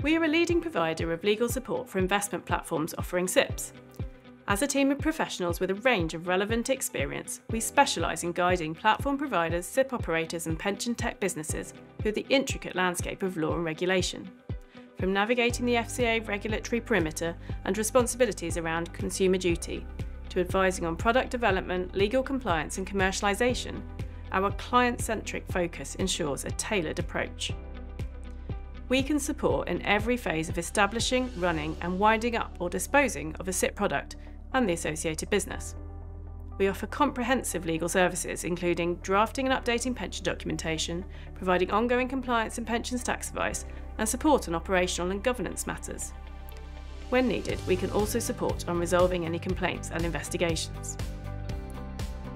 We are a leading provider of legal support for investment platforms offering SIPPs. As a team of professionals with a range of relevant experience, we specialise in guiding platform providers, SIPP operators, and pension tech businesses through the intricate landscape of law and regulation. From navigating the FCA regulatory perimeter and responsibilities around consumer duty, to advising on product development, legal compliance, and commercialisation, our client centric focus ensures a tailored approach. We can support in every phase of establishing, running, and winding up or disposing of a SIPP product and the associated business. We offer comprehensive legal services, including drafting and updating pension documentation, providing ongoing compliance and pensions tax advice, and support on operational and governance matters. When needed, we can also support on resolving any complaints and investigations.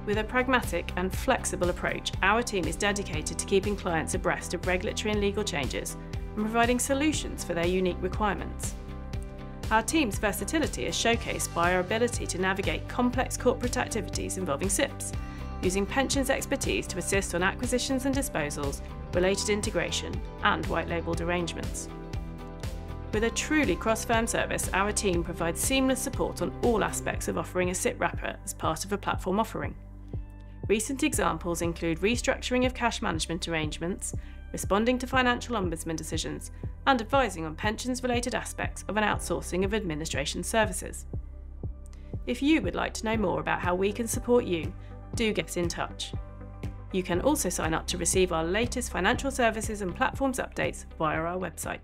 With a pragmatic and flexible approach, our team is dedicated to keeping clients abreast of regulatory and legal changes and providing solutions for their unique requirements. Our team's versatility is showcased by our ability to navigate complex corporate activities involving SIPPs, using pensions expertise to assist on acquisitions and disposals, related integration, and white labelled arrangements. With a truly cross firm service, our team provides seamless support on all aspects of offering a SIPP wrapper as part of a platform offering. Recent examples include restructuring of cash management arrangements, responding to financial ombudsman decisions, and advising on pensions related aspects of an outsourcing of administration services. If you would like to know more about how we can support you, do get in touch. You can also sign up to receive our latest financial services and platforms updates via our website.